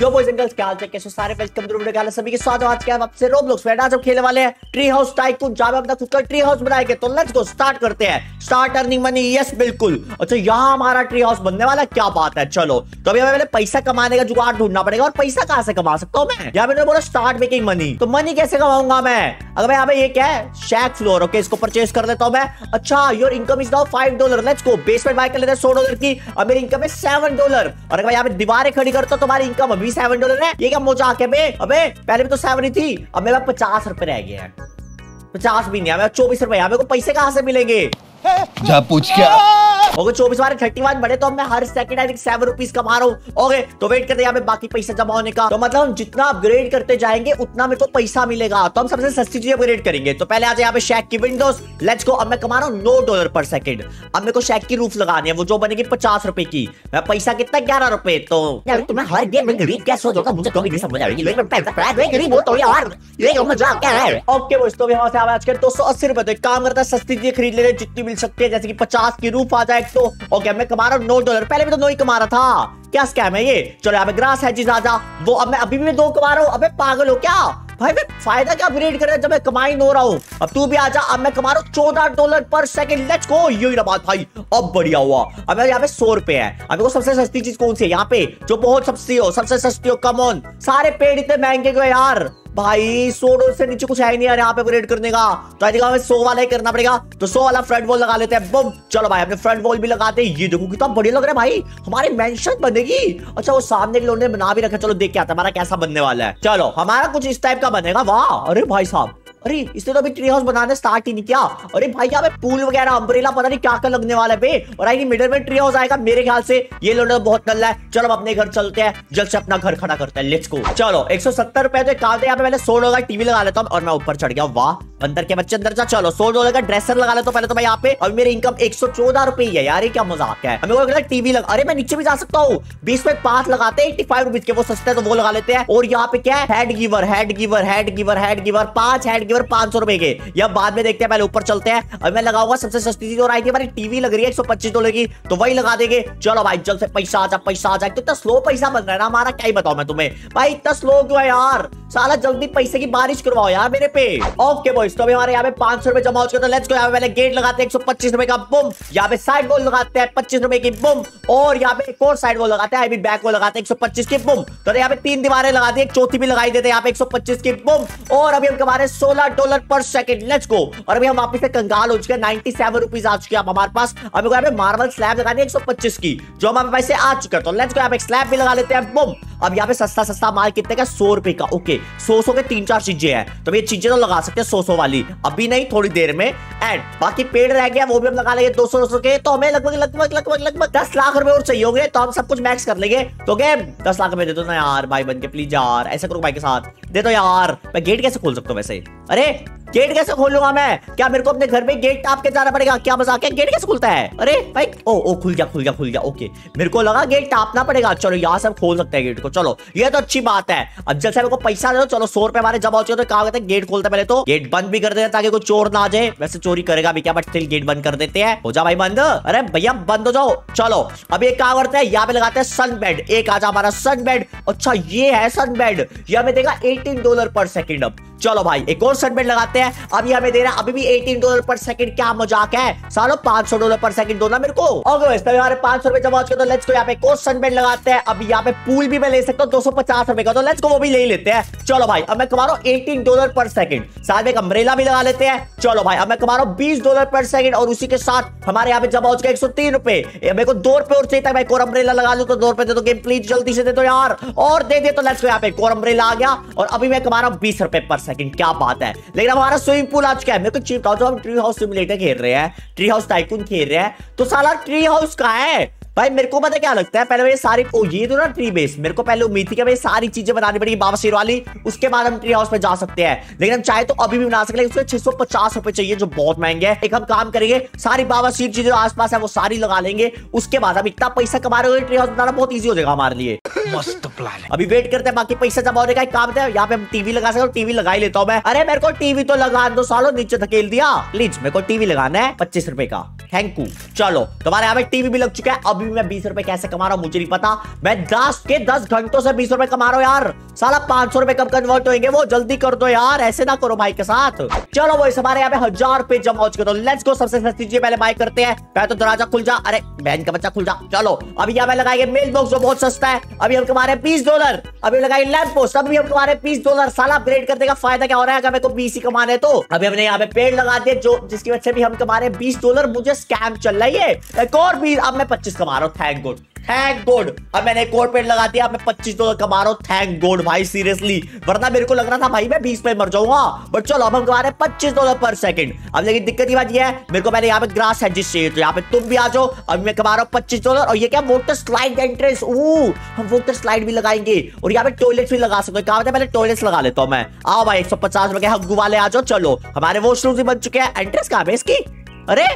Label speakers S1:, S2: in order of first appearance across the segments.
S1: जो boys and girls क्या हाल चाल? कैसे सारे? वेलकम टू वीडियो गाइस सभी के स्वागत है आज के आपसे रोब्लॉक्स में आज हम खेलने वाले हैं ट्री हाउस टाइकून जहाँ पे अपना खुद का ट्री हाउस बनाएँगे। तो लेट्स गो स्टार्ट करते हैं। स्टार्ट अर्निंग मनी यस बिल्कुल। अच्छा यहाँ हमारा ट्री हाउस बनने वाला क्या बात है? चलो तो अभी हमें पहले पैसा कमाने का जुगाड़ ढूंढना पड़ेगा और पैसा कहाँ से कमा सकता हूँ मैं? यहाँ पे बोला स्टार्ट मेकिंग मनी तो मनी कैसे कमाऊँगा मैं? अगर मैं यहाँ पे ये क्या है? शैक फ्लोर ओके इसको परचेज कर लेता हूँ मैं। अच्छा your income is now 5 dollar let's go basement buy कर लेते हैं 100 डॉलर की। अब मेरी इनकम है 7 डॉलर और अगर मैं यहाँ पे दीवारें खड़ी करता हूँ तो हमारी इनकम अभी 7 डॉलर है। ये क्या मज़ाक है बे? अबे, पहले भी तो सेवन ही थी। अब मेरे पास 50 रुपए रह गए हैं। 50 भी नहीं है चौबीस रुपए यहाँ मेरे को पैसे कहाँ से मिलेंगे?
S2: जा पूछ क्या?
S1: ओके चौबीस बार थर्टी वन बढ़े तो मैं हर second I think seven rupees कमा रहा हूँ। ओके तो वेट करते हैं बाकी पैसा जमा होने का। तो मतलब हम जितना अपग्रेड करते जाएँगे उतना मेरे को पैसा मिलेगा। तो हम सबसे सस्ती चीज़ अपग्रेड करेंगे। तो पहले आज यहाँ पे शैक की विंडोज़ लेट्स गो अब मैं कमा रहा हूँ नौ डॉलर पर सेकंड अब मेरे को शैक की रूफ लगानी है। वो जो बनेगी पचास रुपए की। मैं पैसा कितना? ग्यारह रुपए। तो
S3: तुम्हें हर गेम में गरीब कैसे हो जाएगा मुझे कभी नहीं समझ आ रही। तो क्या
S1: ओके तो आज के दो सौ अस्सी रुपए। तो काम करता है सस्ती चीज़ खरीद ले जितनी मिल सकती है, जैसे कि पचास की रूफ आ जाए तो। ओके मैं कमा रहा हूँ? नौ डॉलर पहले भी तो नौ ही कमा रहा था। क्या स्कैम है ये? चलो यहाँ पे ग्रास है जी राजा वो, अब मैं अभी भी दो कमा रहा हूँ। अबे पागल हो क्या? भाई, मैं फ़ायदा क्या अपग्रेड कर रहा जब मैं कमाई हो रहा हूँ? अब तू भी आजा अब मैं कमा रहा हूँ चौदह डॉलर पर सेकंड लेट्स गो यही ना बात भाई। अब बढ़िया हुआ। अब मैं यहाँ पे सौ रुपए है। अब सबसे सस्ती चीज़ कौन सी है यहाँ पे, जो बहुत सस्ती हो, सबसे सस्ती हो? कमोन सारे पेड़ इतने महँगे क्यों यार? भाई, सौ डॉलर से नीचे कुछ है नहीं यार यहाँ पे अपग्रेड करने का। तो आई हमें सौ वाला ही करना पड़ेगा। तो सौ वाला फ्रंट वॉल लगा लेते हैं। बुम चलो भाई हमने फ्रंट वॉल भी लगाते हैं। ये देखो कितना बढ़िया लग रहा है भाई। हमारी मेंशन बनेगी। अच्छा वो सामने के लोगों ने बना भी रखा चलो देख के आता हमारा कैसा बनने वाला है। चलो, हमारा कुछ इस टाइप का बनेगा वाह, अरे भाई साहब। अरे, इसने तो अभी ट्री हाउस बनाने स्टार्ट ही नहीं किया। अरे भाई, यहाँ पे पूल वगैरह अम्ब्रेला पता नहीं क्या क्या लगने वाला है बे। और आई मिडल में ट्री हाउस आएगा, मेरे ख्याल से। ये लोग बहुत नल्ला है। चलो अपने घर चलते हैं। जल्द से अपना घर खड़ा करते हैं। लेट्स को चलो, एक सौ सत्तर रुपए तो काम यहाँ पे मैंने सौ डॉलर टीवी लगा लेता हूँ। और मैं ऊपर चढ़ गया। वाह। अंदर के बच्चे अंदर जा, चलो सौ डॉलर का ड्रेसर लगा ले तो पहले तो मैं यहाँ पे, अभी मेरी इनकम एक सौ चौदह रुपए है यार, ये क्या मज़ाक है? मेरे को टीवी लगा, अरे मैं नीचे भी जा सकता हूँ, बीस में पाँच लगाते हैं एट्टी फाइव रुपीज़ के वो सस्ते तो वो लगा लेते हैं। और यहाँ पे क्या head giver head giver head giver head giver पाँच हेड गिवर पाँच सौ रुपए के। या बाद में देखते हैं, पहले ऊपर चलते हैं। और मैं लगाऊँगा सबसे सस्ती चीज़, और आई थी हमारी टीवी लग रही है एक सौ पच्चीस डॉलर की तो वही लगा देंगे। चलो भाई, जल्द से पैसा आ जाए पैसा आ जाए तो इतना स्लो पैसा बन रहा है ना हमारा, क्या ही बताओ मैं तुम्हें? भाई, इतना स्लो क्यों है यार? साला जल्दी पैसे की बारिश करवाओ यार मेरे पे। ओके बॉयज़ तो अभी हमारे यहाँ पे पाँच सौ रुपए जमा हो चुके तो लेट्स पहले गेट लगाते हैं, एक सौ पच्चीस रुपए का बुम यहाँ पे साइड वॉल लगाते हैं, पच्चीस रुपए की बुम और यहाँ पे एक और साइड वॉल लगाते हैं बैक वॉल लगाते हैं, एक सौ पच्चीस की बुम तो यहाँ पे तीन दीवारें लगा दी, एक चौथी भी लगाई देते हैं, यहाँ पे एक सौ पच्चीस की बुम और अभी हम कमा रहे सोलह डॉलर पर सेकंड लेट्स गो और अभी हम वापस से कंगाल हो चुके हैं नाइनटी सेवन रुपीज़ आ चुके हैं हमारे पास। अभी को यहाँ पे मार्बल स्लैब लगानी है एक सौ पच्चीस की, जो हमारे पैसे आ चुके हैं। तो लेट्स गो यहाँ पे स्लैब भी लगा लेते हैं बुम अब यहाँ पे सस्ता सस्ता माल कितने का? सौ रुपए का। ओके, सौ सौ के तीन, चार चीज़ें हैं। तो ये चीज़ें तो लगा सकते हैं सौ सौ वाली। अभी नहीं, थोड़ी देर में। एंड बाकी पेड़ रह गया, वो भी हम लगा लेंगे दो सौ के। तो हमें लगभग लगभग लगभग लगभग दस लाख रुपए और चाहिए होंगे। तो हम सब कुछ मैक्स कर लेंगे। तो गेम दस लाख रुपए दे दो ना यार, भाई बन के, प्लीज़ यार। ऐसा करो भाई के साथ। दे दो यार। मैं गेट कैसे खोल सकता हूँ वैसे? अरे गेट कैसे खोलूँगा मैं? क्या मेरे को अपने घर में गेट टाप के जाना पड़ेगा? क्या मज़ाक है? गेट कैसे खुलता है? अरे, भाई, ओ ओ, खुल गया खुल गया खुल गया, ओके। मेरे को लगा गेट टापना पड़ेगा। चलो, यहाँ से खोल सकते हैं गेट को। चलो, ये तो अच्छी बात है। अब जब से मेरे को पैसा दे चलो, सौ रुपए हमारे जमा हो तो कहा कहते गेट खोलते पहले तो। गेट बंद भी कर देते ताकि कोई चोर ना आ जाए। वैसे चोरी करेगा भी क्या बट स्टिल गेट बंद कर देते हैं। हो जा भाई बंद। अरे, भैया, बंद हो जाओ। चलो, अब एक क्या करते हैं, यहाँ पे लगाते हैं सन बेड एक आ जा हमारा सन बेड अच्छा ये है सन बेड ये हमें देगा एटीन डॉलर पर सेकेंड अब। चलो भाई, एक और बेड लगाते हैं। अभी हमें दे रहा अभी भी 18 डॉलर पर सेकंड क्या मज़ाक है? सालो 500 डॉलर पर सेकंड दो ना मेरे को। ओके तभी हमारे 500 रुपए जमा हो तो लेट्स को यहाँ पे कोर्स सन बेड लगाते हैं। अभी यहाँ पे पूल भी मैं ले सकता हूँ, दो सौ पचास रुपए का तो लेट्स को वो भी ले लेते हैं। चलो भाई, अब मैं कमा रहा हूँ एटीन डॉलर पर सेकंड साथ में एक अम्ब्रेला भी लगा लेते हैं। चलो भाई, अब मैं कमा रहा हूँ बीस डॉलर पर सेकंड और उसी के साथ हमारे यहाँ पे जमा हो चुका एक सौ तीन रुपए। मेरे को दो रुपए और चाहिए था मैं एक और अम्ब्रेला लगा लू तो दो रुपए दे दो गेम प्लीज़ जल्दी से दे दो यार। और दे दे तो लेट्स को यहाँ पे एक और अम्ब्रेला आ गया, और अभी मैं कमा रहा हूँ बीस रुपए पर सेकंड क्या बात है? लेकिन हमारा स्विमिंग पूल आज क्या है। मेरे को चीप जो हम ट्री हाउस सिमुलेटर खेल रहे हैं ट्री हाउस टाइकून खेल रहे हैं तो साला ट्री हाउस का है? भाई मेरे को पता क्या लगता है? पहले ये सारी ओ ये तो ना ट्री बेस मेरे को पहले उम्मीद थी कि भाई सारी चीज़ें बनानी पड़ेगी बाबा शेर वाली उसके बाद हम ट्री हाउस पे जा सकते हैं। लेकिन हम चाहे तो अभी भी बना सकते हैं। उसके छह सौ पचास रुपए चाहिए जो बहुत महँगे है। एक हम काम करेंगे सारी बाबा शीर चीज़ें आसपास है वो सारी लगा लेंगे। उसके बाद हम इतना पैसा कमा रहे हो ट्री हाउस बनाना बहुत ईजी हो जाएगा हमारे लिए।
S2: मस्त प्लान
S1: अभी वेट करते हैं बाकी पैसा जमा होने का एक काम है यहाँ पे हम टीवी लगा सकते टीवी लगा ही लेता हूँ मैं। अरे मेरे को टीवी तो लगा दो सालों नीचे धकेल दिया। प्लीज़ मेरे को टीवी लगाना है पच्चीस रुपए का। Thank you. चलो तुम्हारे यहाँ पे टीवी भी लग चुका है। अभी मैं बीस रुपए कैसे कमा रहा हूँ, मुझे नहीं पता। मैं दस के दस घंटों से बीस रुपए कमा रहा हूँ यार। साला पाँच सौ रुपए कब कन्वर्ट होंगे वो जल्दी कर दो यार, ऐसे ना करो भाई के साथ। चलो वो हमारे यहाँ पे हज़ार रुपए जमा हो चुके तो लेट्स गो सबसे सस्ती चीज़ पहले बाय करते हैं। पहले तो दरवाज़ा खुल जा। अरे, बहन का बच्चा खुल जा। चलो, अभी यहाँ पे लगाएँगे मेल बॉक्स जो बहुत सस्ता है। अभी हम कमा रहे हैं बीस डॉलर अभी लगाएँगे लैंप पोस्ट अभी हम कमा रहे हैं बीस डॉलर साला अपग्रेड करने का फ़ायदा क्या हो रहा है? अगर मेरे को बीस ही कमाने तो। अभी हमने यहाँ पे पेड़ लगा दिए, जो जिसकी वजह से भी हम कमा रहे हैं बीस डॉलर मुझे स्कैम चल रहा है। एक और बीस अब मैं पच्चीस कमा रहा हूँ थैंक गुड थैंक गॉड अब मैंने एक और पेड़ लगा दिया, अब मैं पच्चीस डॉलर कमा रहा हूँ थैंक गॉड भाई सीरियसली वरना मेरे को लग रहा था, भाई, मैं बीस पे मर जाऊँगा। बट चलो, अब हम कमा रहे हैं पच्चीस डॉलर पर सेकंड अब लेकिन दिक्कत की बात ये है, मेरे को मैंने यहाँ पे ग्रास हेजिस चाहिए तो यहाँ पे तुम भी आ जाओ अभी मैं कमा रहा हूँ पच्चीस डॉलर और ये क्या वोटर स्लाइड एंट्रेंस हम वोटर स्लाइड भी लगाएँगे। और यहाँ पे टॉयलेट भी लगा सकते कहा पहले टॉयलेट लगा लेता हूँ मैं। आओ भाई, एक सौ पचास के हग्गू वाले आ जाओ, चलो। हमारे वॉशरूम भी बन चुके हैं। एंट्रेंस कहाँ पे इसकी? अरे!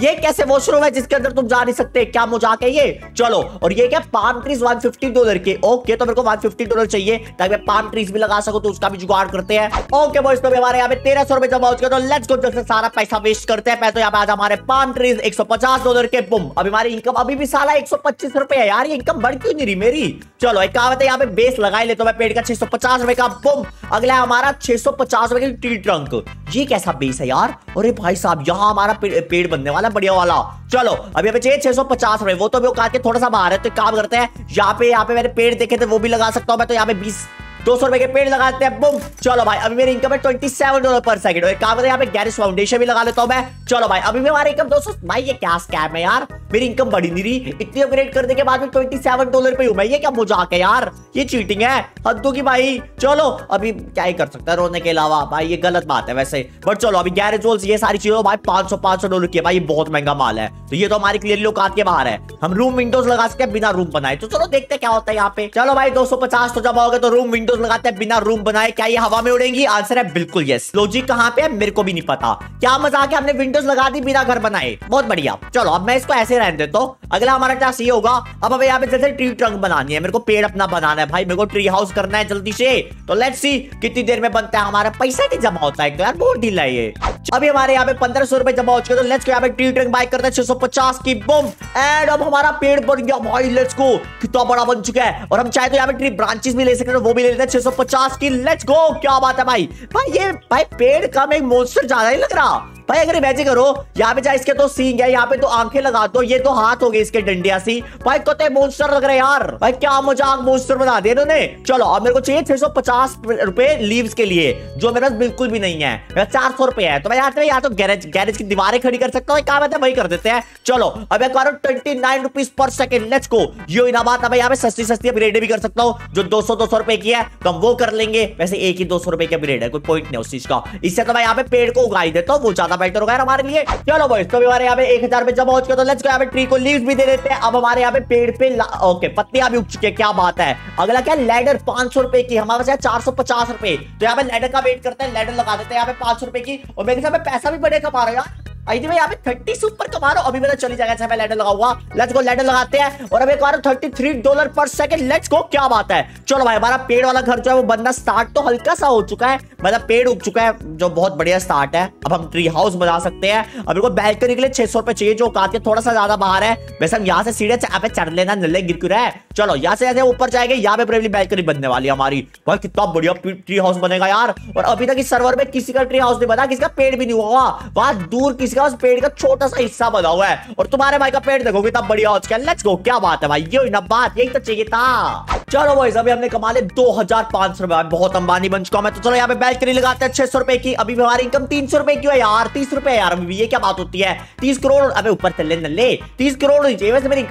S1: ये कैसे वॉशरूम है जिसके अंदर तुम जा नहीं सकते? क्या मज़ाक है ये? चलो, और ये क्या? पाम ट्रीज 150 डॉलर के। ओके तो मेरे को 150 डॉलर चाहिए। ताकि मैं पाम ट्रीज भी लगा सकूँ तो उसका भी जुगाड़ करते हैं। ओके बॉयज़ तो हमारे यहाँ पे तेरह सौ रुपए जमा हो चुके तो लेट्स गो जल्द से सारा पैसा वेस्ट करते हैं। तो यहाँ पे आज हमारे पाम ट्रीज एक डॉलर के। बुम अभी हमारी इनकम अभी भी साला एक रुपए है यार, ये इनकम बढ़ क्यों नहीं रही मेरी? चलो, एक कहावत है, यहाँ पे बेस लगाई ले तो मैं पेड़ का छह सौ पचास रुपए का। बुम अगला है हमारा छह सौ पचास रुपए की ट्री ट्रंक ये कैसा बेस है यार? अरे भाई साहब, यहाँ हमारा पेड़ बनने वाला बढ़िया वाला। चलो, अभी अभी छह सौ पचास रुपए, वो तो अभी के थोड़ा सा बाहर है तो काम करते हैं, यहाँ पे यहाँ पे मैंने पेड़ देखे थे, वो भी लगा सकता हूँ मैं तो यहाँ पे बीस दो सौ रुपए के पेड़ लगाते हैं, बुम। चलो भाई, अभी मेरी इनकम है twenty seven dollar per second एक काम यहाँ पे गैरिस फाउंडेशन भी लगा लेता हूँ मैं। चलो भाई, अभी भी हमारी इनकम दो सौ भाई ये क्या स्कैम है यार? मेरी इनकम बढ़ी नहीं रही, इतनी अपग्रेड करने के बाद भी ट्वेंटी सेवन डॉलर पे हूँ मैं। ये क्या मज़ाक है यार? ये चीटिंग है, हद्दों की भाई। चलो, अभी क्या ही कर सकता है रोने के अलावा। भाई ये गलत बात है वैसे। बट चलो, अभी गैरेज वोल्स ये सारी चीज़ों भाई पाँच सौ पाँच सौ डॉलर की भाई बहुत महँगा माल है। तो ये तो हमारी क्लियरली औकात के बाहर है। हम रूम विंडोज़ लगा सकते हैं बिना रूम बनाए। तो चलो देखते क्या होता है यहाँ पे। चलो भाई, दो सौ पचास तो जब आओगे तो रूम विंडोज़ लगाते हैं, बिना रूम बनाए, क्या ये हवा में उड़ेंगी? आंसर है बिल्कुल यस लॉजिक कहाँ पे है? मेरे को भी नहीं पता। क्या मज़ा आके हमने विंडोज़ लगा दी, बिना घर बनाए। बहुत बढ़िया। चलो, अब मैं इसको ऐसे रहने देता हूँ। अगला हमारा टास्क ये होगा। अब हमें यहाँ पे जैसे ट्री ट्रंक बनानी है। मेरे को पेड़ अपना बनाना है भाई। मेरे को ट्री हाउस करना है जल्दी से। तो लेट सी कितनी देर में बनता है हमारा। पैसा नहीं जमा होता है यार बहुत ढीला ये। अभी हमारे यहाँ पे पंद्रह सौ रुपए जमा हो चुके तो लेट्स को यहाँ पे ट्री ट्रेन बाइक करते हैं, छह सौ पचास की बुम एंड अब हमारा पेड़ बन गया भाई लेट्स को कितना बड़ा बन चुका है। और हम चाहे तो यहाँ पे ट्री ब्रांचेस भी ले सकते हैं, वो भी ले लेते हैं, छह सौ पचास की लेट्स गो क्या बात है भाई? भाई ये, भाई पेड़ कम एक मोस्टर ज़्यादा ही लग रहा। भाई, अगर इमेजिन करो, यहाँ पे चाहे इसके तो सींग है, यहाँ पे तो आँखें लगा दो, ये तो हाथ हो गए इसके डंडिया सी। भाई कते मोन्स्टर लग रहे यार। भाई, क्या मज़ाक मोन्स्टर बना दिया इन्होंने। चलो, अब मेरे को चाहिए छह सौ पचास रुपए लीव्स के लिए, जो मेरे पास बिल्कुल भी नहीं है। चार सौ रुपए है। तो मैं यहाँ यहाँ तो गैरेज गैरेज की दीवारें खड़ी कर सकता हूँ। क्या बात है, वही कर देते हैं। चलो, अब एक बार twenty nine rupees per second let's go यो इन बात अब यहाँ पे सस्ती सस्ती अपग्रेड भी कर सकता हूँ, जो दो सौ दो सौ रुपए की है तो हम वो कर लेंगे। वैसे एक ही दो सौ रुपए की अपग्रेड है, कोई पॉइंट नहीं उस चीज़ का। इससे तो मैं यहाँ पे पेड़ को उगाई देता हूँ, वो ज़्यादा बेटर होगा हमारे लिए। चलो बॉयज़ तो हमारे यहाँ पे एक हज़ार पे जमा हो चुके तो लेट्स यहाँ पे ट्री को लीव्स भी दे देते हैं। अब हमारे यहाँ पे पेड़ पे ओके पत्तियाँ भी उग चुके क्या बात है। अगला क्या लेडर पाँच सौ रुपए की, हमारे पास चार सौ पचास रुपए तो यहाँ पे लेडर का वेट करते हैं लेडर लगा देते हैं, यहाँ पे पाँच सौ रुपए की। और मेरे हिसाब में पैसा भी बड़े कमा रहे यार। आई मैं यहाँ पे थर्टी से ऊपर कमा रहा हूँ अभी मेरा चली जाएगा अच्छा मैं लैडर लगा हुआ लेट्स गो लैडर लगाते हैं। और अभी कमा thirty three dollar per second let's go क्या बात है? चलो भाई, हमारा पेड़ वाला घर जो है, वो बनना स्टार्ट तो हल्का सा हो चुका है। मतलब पेड़ उग चुका है, जो बहुत बढ़िया स्टार्ट है। अब हम ट्री हाउस बना सकते हैं। अब को बैल्कनी के लिए छह सौ रुपए चाहिए, जो काट के थोड़ा सा ज़्यादा बाहर है। वैसे हम यहाँ से सीढ़े चढ़ लेना नल्ले गिर क्यों रहे चलो, यहाँ से ऐसे ऊपर जाएँगे, यहाँ पे प्रेमली बैल्कनी बनने वाली हमारी। भाई, कितना बढ़िया ट्री हाउस बनेगा यार। और अभी तक इस सर्वर में किसी का ट्री हाउस नहीं बना, किसी का पेड़ भी नहीं हुआ, वहाँ। दूर किसी का पेड़ का छोटा सा हिस्सा बना हुआ है। और तुम्हारे भाई का पेड़ देखो, कितना बढ़िया हो लेट्स गो क्या बात है भाई, ये ना बात, यही तो चाहिए था। चलो भाई अभी हमने कमा ले दो हज़ार पाँच सौ रुपए। बहुत अंबानी बन चुका मैं। तो चलो, यहाँ पे बैल्कनी लगाते हैं छह सौ रुपए की। अभी हमारी इनकम तीन सौ रुपए की है यार। तीस रुपए यार, अभी ये क्या बात होती है? तीस करोड़, अबे ऊपर चल ले तीस करोड़ नहीं चाहिए। वैसे मेरी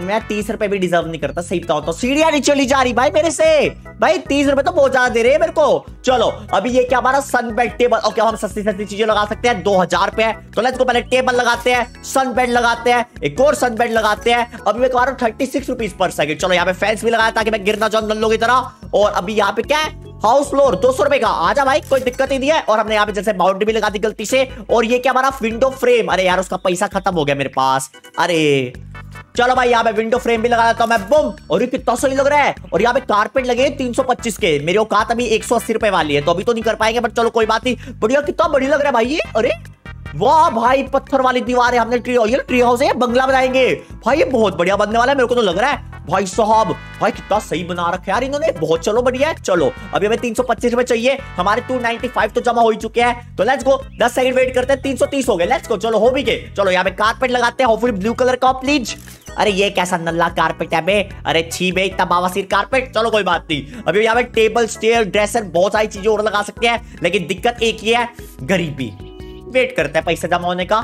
S1: मैं तीस रुपए भी डिजर्व नहीं करता, सही बताओ तो। सीढ़ियाँ नहीं चली जा रही, भाई मेरे से। भाई तीस रुपए तो बहुत ज़्यादा दे रहे हैं मेरे को। चलो, अभी ये क्या हमारा सन बेड टेबल ओके हम सस्ती सस्ती चीज़ें लगा सकते हैं, दो हज़ार रुपए तो लेट्स को पहले टेबल लगाते हैं सन बेड लगाते हैं, एक और सन बेड लगाते हैं। अभी मैं कमा रहा हूँ thirty six rupees per second चलो, यहाँ पे फैंस भी लगाया ताकि मैं गिरना चाहूँ नल्लों की तरह। और अभी यहाँ पे क्या हाउस फ्लोर दो सौ रुपए का। आजा भाई, कोई दिक्कत ही नहीं है। और हमने यहाँ पे जैसे बाउंड्री भी लगा दी गलती से। और ये क्या हमारा विंडो फ्रेम अरे यार, उसका पैसा खत्म हो गया मेरे पास। अरे चलो भाई, यहाँ पे विंडो फ्रेम भी लगा देता हूँ मैं बुम और ये कितना सही लग रहा है। और यहाँ पे कारपेट लगे तीन सौ पच्चीस के। मेरे औकात अभी एक सौ अस्सी रुपए वाली है तो अभी तो नहीं कर पाएँगे बट चलो कोई बात नहीं। बढ़िया, कितना बढ़िया लग रहा है भाई ये, अरे! वाह भाई, पत्थर वाली दीवार है, हमने ट्री ये ट्री हाउस है बंगला बनाएँगे। भाई, ये बहुत बढ़िया बनने वाला है, मेरे को तो लग रहा है। भाई साहब, भाई कितना सही बना रखा यार इन्होंने। बहुत, चलो बढ़िया है, चलो। अभी हमें तीन सौ पच्चीस रुपए चाहिए, हमारे टू नाइनटी फाइव तो जमा हो ही चुके हैं। तो लेट्स गो दस सेकंड वेट करते हैं, तीन सौ तीस हो गए लेट्स गो चलो हो भी गए। चलो यहाँ पे कारपेट लगाते हैं होपफुली ब्लू कलर का प्लीज़ अरे ये कैसा नल्ला कारपेट है बे? अरे छी बे, इतना बावासीर कारपेट चलो कोई बात नहीं। अभी यहाँ पे टेबल स्टेयर ड्रेसर बहुत सारी चीज़ें और लगा सकते हैं, लेकिन दिक्कत एक ही है, गरीबी। वेट करते हैं पैसे जमा होने का।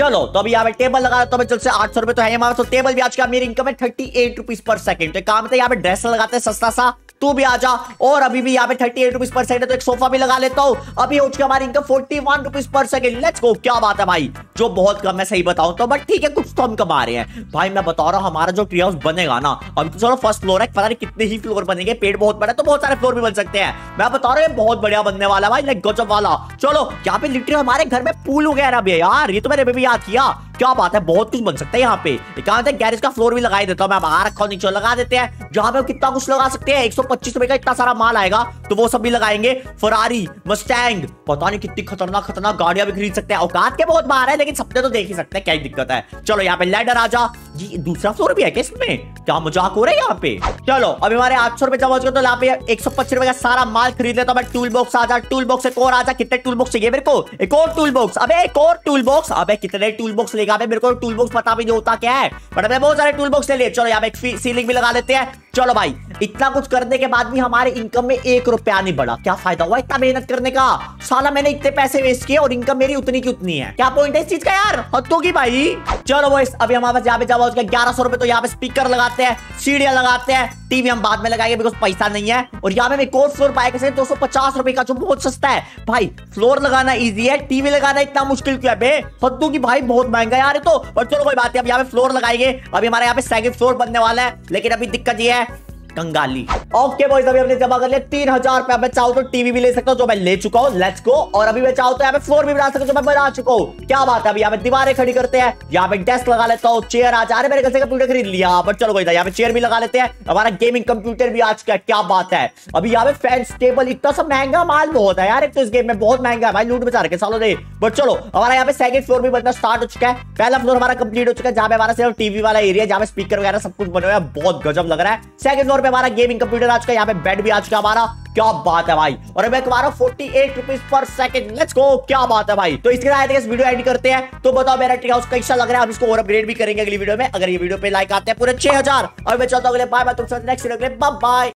S1: चलो तो अभी यहाँ पे टेबल लगा तो चल से आठ सौ रुपए तो है तो टेबल भी आज का मेरी इनकम है thirty eight rupees per second तो काम यहाँ पे ड्रेस लगाते हैं, सस्ता सा। तू भी आ जा, और अभी भी यहाँ पे thirty eight rupees per second तो एक सोफा भी लगा लेता हूँ। अभी हो हमारी income forty one rupees per second let's go क्या बात है भाई? जो बहुत कम है, सही बताऊँ तो बट ठीक है, कुछ तो हम कमा रहे हैं। भाई, मैं बता रहा हूँ, हमारा जो ट्री हाउस बनेगा ना, अभी तो चलो फ़र्स्ट फ्लोर है, पता नहीं कितने ही फ्लोर बनेंगे, पेड़ बहुत बड़ा तो बहुत सारे फ्लोर भी बन सकते हैं। मैं बता रहा हूँ बहुत बढ़िया बनने वाला भाई लाइक गजब वाला। चलो, यहाँ पे लिटरली हमारे घर में पूल वगैरह भी है यार, ये तो मैंने भी याद किया क्या बात है, बहुत कुछ बन सकता है यहाँ पे। कहा गैरेज का फ्लोर भी लगा देता हूँ मैं बाहर रखा नीचे लगा देते हैं। जहाँ पे कितना कुछ लगा सकते हैं, एक सौ पच्चीस रुपए का इतना सारा माल आएगा तो वो सब भी लगाएँगे। फरारी मस्टैंग पता नहीं कितनी खतरनाक खतरनाक गाड़ियाँ भी खरीद सकते हैं। औकात के बहुत बाहर है, लेकिन सपने तो देख ही सकते हैं, क्या दिक्कत है। चलो यहाँ पे लैडर आ जा। जी, दूसरा फ्लोर भी है क्या इसमें? क्या मज़ाक हो रहा है यहाँ पे? चलो, अभी हमारे आठ सौ रुपए जमा हो तो यहाँ पे एक सौ पच्चीस रुपए का सारा माल खरीद लेता हूँ टूल बॉक्स आ जा टूल बॉक्स एक और आ जा। कितने टूल बॉक्स चाहिए मेरे को? एक और टूल बॉक्स अबे, एक और टूल बॉक्स अबे, कितने टूल बॉक्स लेगा मेरे को टूल बॉक्स पता भी नहीं होता क्या है। बट मैं बहुत सारे टूल बॉक्स ले लिए। चलो यहाँ पे सीलिंग भी लगा लेते हैं। चलो भाई, इतना कुछ करने के बाद भी हमारे इनकम में एक रुपया नहीं बढ़ा क्या फ़ायदा हुआ इतना मेहनत करने का? साला मैंने इतने पैसे वेस्ट किए और इनकम मेरी उतनी की उतनी है। क्या पॉइंट है इस चीज़ का यार? हत्तों की भाई। चलो वो अभी हमारे पास यहाँ पे उसका ग्यारह सौ रुपए तो यहाँ पे स्पीकर लगाते हैं, सीढ़ियाँ लगाते हैं। टीवी हम बाद में लगाएँगे बिकॉज़ पैसा नहीं है। और यहाँ पे एक और फ्लोर पाया कैसे दो सौ पचास रुपए का जो बहुत सस्ता है। भाई फ्लोर लगाना ईजी है टीवी लगाना इतना मुश्किल क्यों है बे? की भाई बहुत महँगा यार तो। पर चलो कोई बात है अब यहाँ पे फ्लोर लगाएँगे। अभी हमारे यहाँ पे सेकंड फ्लोर बनने वाला है, लेकिन अभी दिक्कत ये है कंगाली। ओके बॉयज़ अभी हमने जमा कर लिया तीन हज़ार रुपया मैं चाहूँ तो टीवी भी ले सकता हूँ, जो मैं ले चुका हूँ। लेट्स गो और अभी मैं चाहूँ तो यहाँ पे फ्लोर भी बना सकता हूँ, जो मैं बना चुका हूँ। क्या बात है, अभी यहाँ पे दीवारें खड़ी करते हैं। यहाँ पे डेस्क लगा लेता हूँ चेयर आ जा रहे मेरे घर से कंप्यूटर खरीद लिया। बट चलो कोई यहाँ पे चेयर भी लगा लेते हैं। हमारा गेमिंग कंप्यूटर भी आ चुका है, क्या बात है। अभी यहाँ पे फ़ैन टेबल इतना सब महँगा माल बहुत है यार तो इस गेम में बहुत महँगा है भाई लूट बचा रखे सालों से। बट चलो, हमारा यहाँ पे सेकंड फ्लोर भी बनना स्टार्ट हो चुका है। पहला फ्लोर हमारा कंप्लीट हो चुका है, जहाँ पे हमारा सिर्फ़ टीवी वाला एरिया जहाँ पे स्पीकर वगैरह सब कुछ बने हुए हैं। बहुत गजब लग रहा है। सेकंड फ्लोर पे हमारा गेमिंग कंप्यूटर आज का यहाँ पे बेड भी आज का हमारा। क्या बात है भाई। और मैं कमा रहा forty eight rupees per second let's go क्या बात है भाई। तो इसके साथ इस वीडियो एडिट करते हैं। तो बताओ, मेरा ट्री हाउस कैसा लग रहा है? हम इसको और अपग्रेड भी करेंगे अगली वीडियो में। अगर ये वीडियो पे लाइक आते हैं, पूरे छह हज़ार। और मैं चाहता हूँ अगले बाय बाय तुम नेक्स्ट वीडियो बाय